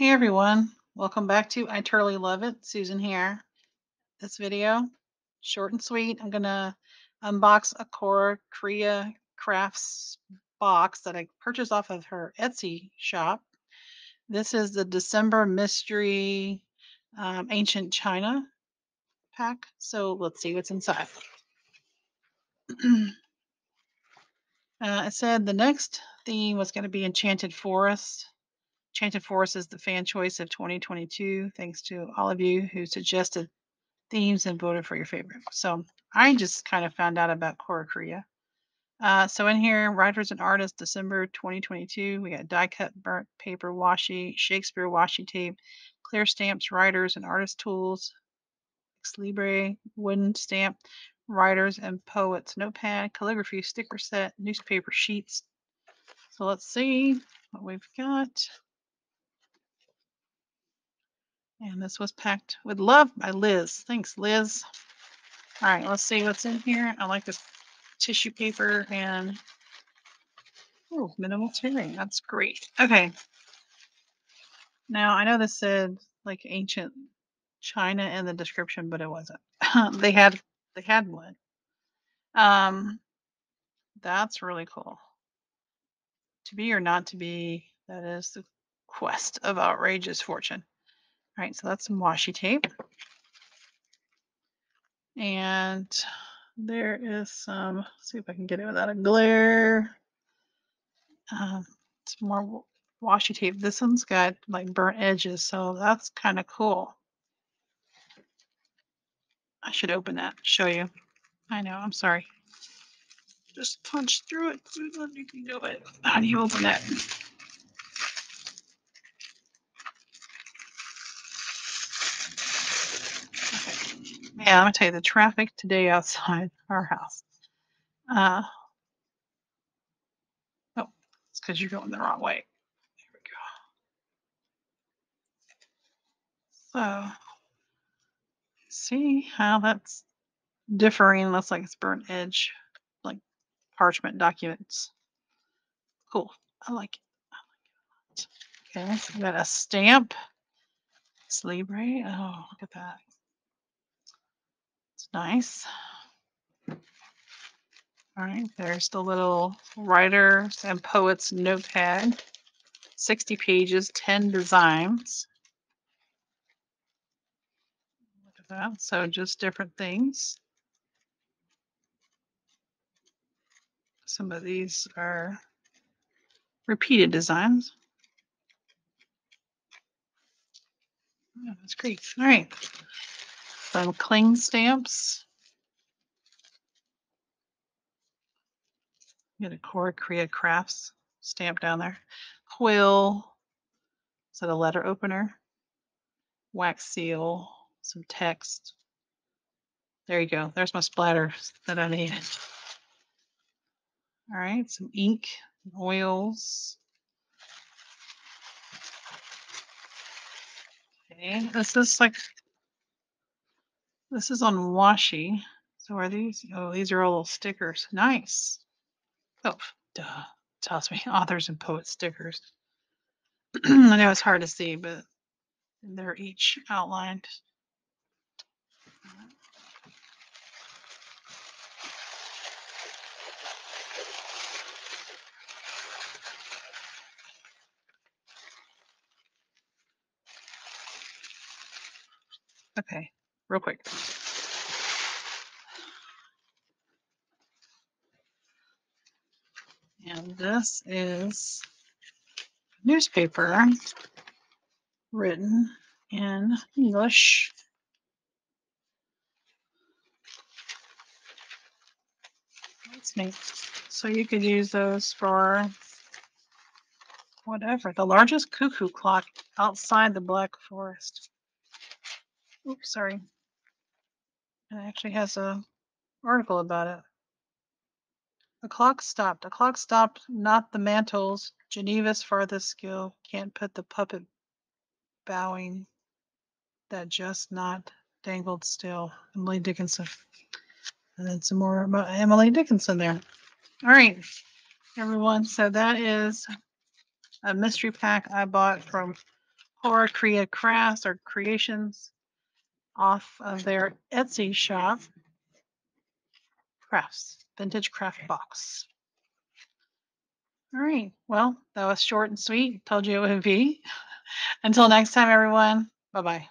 Hey everyone, welcome back to I Turtley Love It. Susan here. This video, short and sweet. I'm gonna unbox a Cora Crea Crafts box that I purchased off of her Etsy shop. This is the December Mystery um, Ancient China pack. So let's see what's inside. uh, it said the next theme was going to be Enchanted Forest. Enchanted Forest is the fan choice of 2022. Thanks to all of you who suggested themes and voted for your favorite. So I just kind of found out about Cora Crea. Uh, so in here, writers and artists, December 2022, we got die cut burnt paper washi, Shakespeare washi tape, clear stamps, writers and artist tools, Ex Libre, wooden stamp, writers and poets, notepad, calligraphy, sticker set, newspaper sheets. So let's see what we've got. And this was packed with love by Liz. Thanks, Liz. All right, let's see what's in here. I like this tissue paper and oh, minimal tearing. That's great. Okay. Now I know this said like ancient China in the description, but it wasn't. they had they had one. Um, that's really cool. To be or not to be, that is the quest of outrageous fortune. All right, so that's some washi tape. And there is some, see if I can get it without a glare. Um, some more washi tape. This one's got like burnt edges, so that's kind of cool. I should open that, show you. I know, I'm sorry. Just punch through it. You can do it. How do you open that? Yeah, I'm gonna tell you the traffic today outside our house. Uh, oh, it's because you're going the wrong way. There we go. So, see how that's differing. Looks like it's burnt edge, like parchment documents. Cool. I like it. I like it. Okay, so we got a stamp. It's Libre. Oh, look at that nice. All right, there's the little writers and poets notepad. 60 pages, 10 designs. Look at that. So just different things. Some of these are repeated designs. Oh, that's great. All right some cling stamps. Get a Cora Crea Crafts stamp down there. Quill. Is that a letter opener? Wax seal. Some text. There you go. There's my splatters that I needed. All right, some ink, oils. Okay, this is like this is on washi. So are these? Oh, these are all little stickers. Nice. Oh, duh. Tells me authors and poets stickers. I know it's hard to see, but they're each outlined. Okay, real quick. And this is newspaper written in English. That's neat. So you could use those for whatever. The largest cuckoo clock outside the Black Forest. Oops, sorry. It actually has a article about it. The clock stopped. The clock stopped, not the mantles. Geneva's farthest skill can't put the puppet bowing that just not dangled still. Emily Dickinson. And then some more about Emily Dickinson there. All right, everyone. So that is a mystery pack I bought from Cora Crea Crafts or Creations off of their Etsy shop. Crafts, vintage craft box. All right. Well, that was short and sweet. Told you it would be. Until next time, everyone. Bye bye.